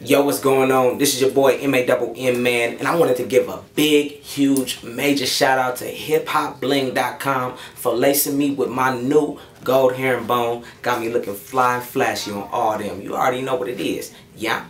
Yo, what's going on? This is your boy M-A-double-N Mann, and I wanted to give a big, huge, major shout out to hiphopbling.com for lacing me with my new gold herringbone. Got me looking fly and flashy on all them. You already know what it is. Yeah.